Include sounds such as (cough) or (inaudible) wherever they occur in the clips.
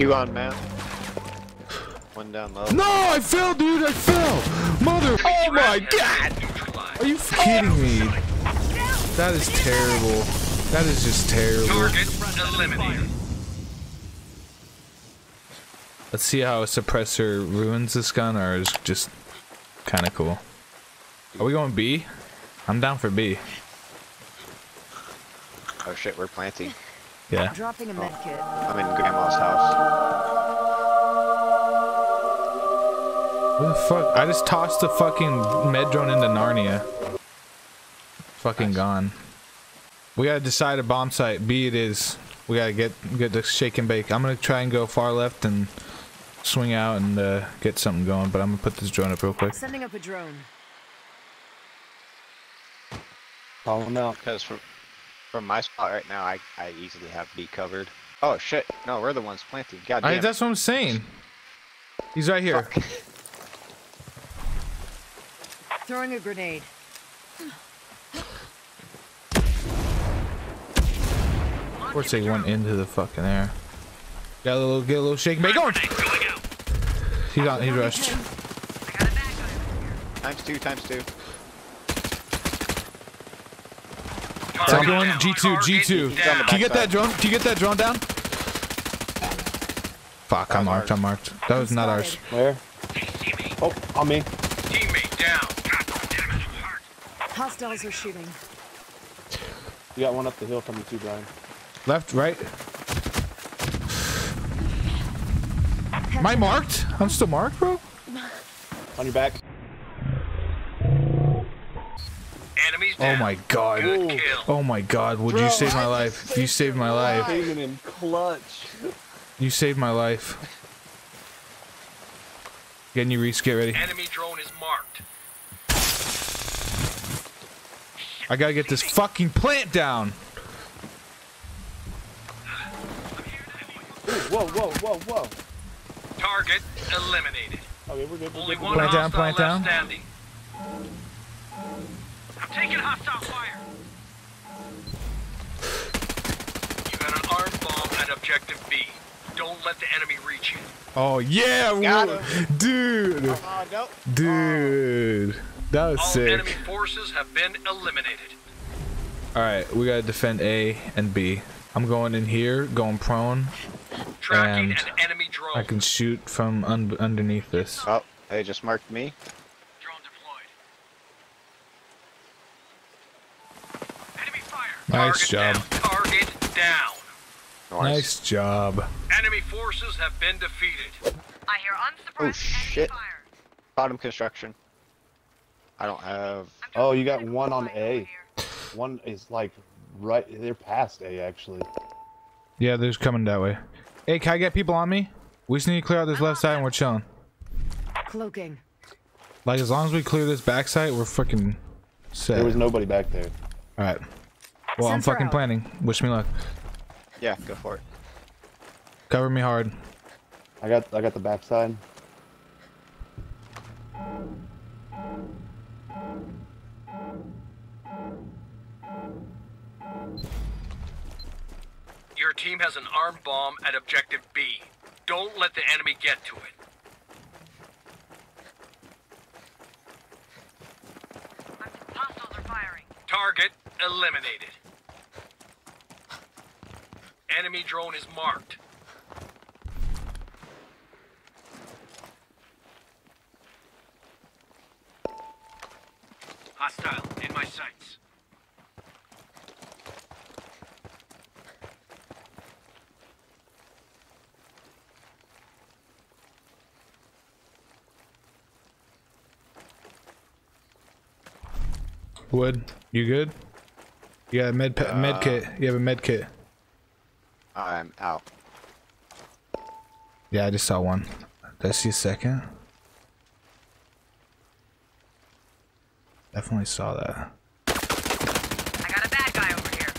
Two on man. One down low. No, I fell, dude. I fell. Mother. Oh, oh my god. Are you kidding me? That is terrible. That is just terrible. Let's see how a suppressor ruins this gun or is just kind of cool. Are we going B? I'm down for B. Oh shit, we're planting. Yeah. Dropping a med kit. I'm in grandma's house. What the fuck? I just tossed the fucking med drone into Narnia. Fucking gone. We gotta decide a bomb site. B it is. We gotta get get the shake and bake. I'm gonna try and go far left and swing out and uh, get something going. But I'm gonna put this drone up real quick. Sending up a drone. Call him out. Because from from my spot right now, I I easily have B covered. Oh shit! No, we're the ones planting. God I, damn. that's what I'm saying. He's right here. (laughs) Throwing a grenade. Of course they went into the fucking air. Got a little, get a little shake and bake going. Going out. He got, he rushed. times two, times two. Second Target one, down. G2, G2. Can you get that drone? Can you get that drone down? Fuck, I'm marked. I'm marked. That was not ours. Where? Oh, on me. Teammate down. God damn it. Hostiles are shooting. You got one up the hill from the two, Brian. Left, right. Am I marked? I'm still marked, bro? On your back. Enemies Oh my god. Good kill. Oh my god, would you save my life? (laughs) You saved my life. Saving him clutch. You saved my life. Getting you reach, get ready. Enemy drone is marked. I gotta get this fucking plant down. Whoa, whoa, whoa, whoa. Target eliminated. Okay, we're good. We're Only good. one Plant down, plant down. standing. I'm taking hostile fire. You got an armed bomb at objective B. Don't let the enemy reach you. Oh yeah, Got wo- dude, uh, uh, Oh no. dude, that was All sick. enemy forces have been eliminated. All right, we gotta defend A and B. I'm going in here, going prone. Tracking And an enemy drone. I can shoot from un underneath this. Oh, they just marked me. Drone deployed. Enemy fire. Nice Target job. Down. Target down. Nice. Nice job. Enemy forces have been defeated. I hear Oh unsuppressed shit. Bottom construction. I don't have. Oh, you got one on A. One is like right. They're past A actually. Yeah, they're coming that way. Hey, can I get people on me? We just need to clear out this left side and we're chilling. Cloaking. Like as long as we clear this back side, we're freaking set. There was nobody back there. All right. Well, I'm fucking out. planning. Wish me luck. Yeah, go for it. Cover me hard. I got I got the backside. Your team has an armed bomb at objective B. Don't let the enemy get to it. Hostiles are firing. Target eliminated. Enemy drone is marked. Hostile in my sights. Wood, you good? You got a med pa- med kit. You have a med kit. I'm out. Yeah, I just saw one. Did I see a second? Definitely saw that. I got a bad guy over here.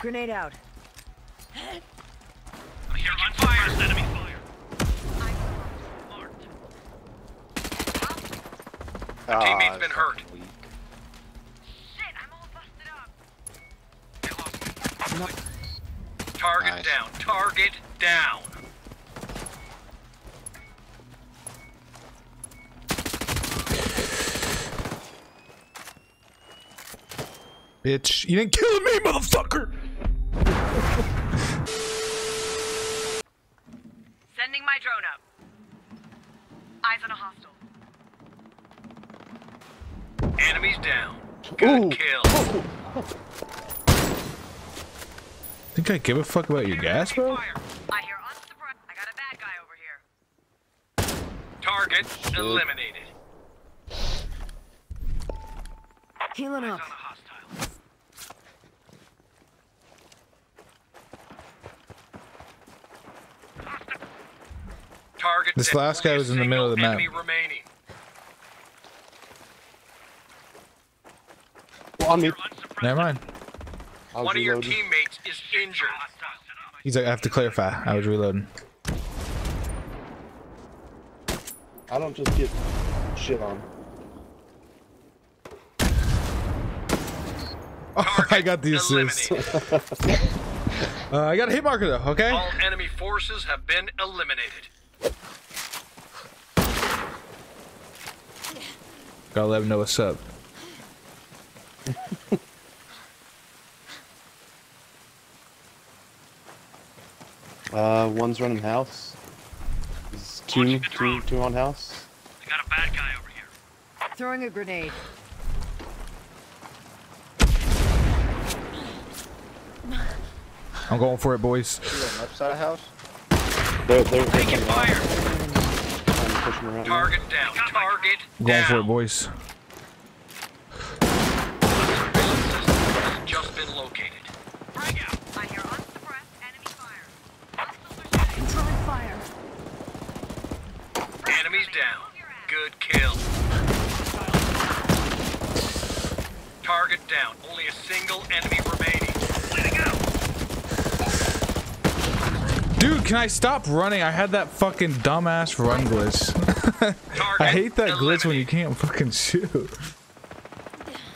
Grenade out. I hear fire. Enemy fire. Oh, teammate's that's been hurt. weak. Shit, I'm all busted up. Target Nice. down. Target down. Bitch, you didn't kill me, motherfucker! (laughs) Enemies down. Good Ooh. kill. Think I give a fuck about your gas, bro? I hear unsuppressed. I got a bad guy over here. Target eliminated. Healing up. On a hostile. Target This last guy was in the middle of the map. remaining. On me. Never mind. I was One of your teammates is injured. He's like, I have to clarify. I was reloading. I don't just get shit on. Oh, (laughs) I got the assist. (laughs) Uh, I got a hit marker though, okay? All enemy forces have been eliminated. Gotta let him know what's up. (laughs) Uh, one's running house. Is two, Launching the two, drone. two on house. We got a bad guy over here. Throwing a grenade. I'm going for it, boys. Left side of house? They're, they're, they're Taking fire. Trying to push them around. Target down. Target I'm going for it, boys. Just been located. Frag out. I hear unsuppressed enemy fire. Hostiles are shooting. Throwing fire. Enemies down. Good kill. Target down. Only a single enemy remaining. Bleeding out. Dude, can I stop running? I had that fucking dumbass run glitch. (laughs) I hate that glitch when you can't fucking shoot.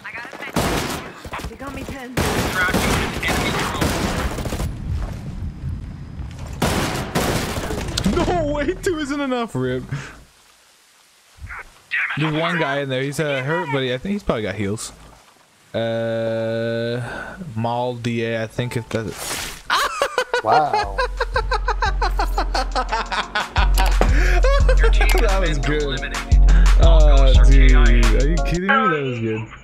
I got a med. They got me pinned. Tracking an enemy drone. No, way two isn't enough, Rip. There's one guy in there. He's uh, hurt, but he, I think he's probably got heals. Uh, Mal Da, I think if that. (laughs) Wow. (laughs) That was good. Oh, dude, are you kidding me? That was good.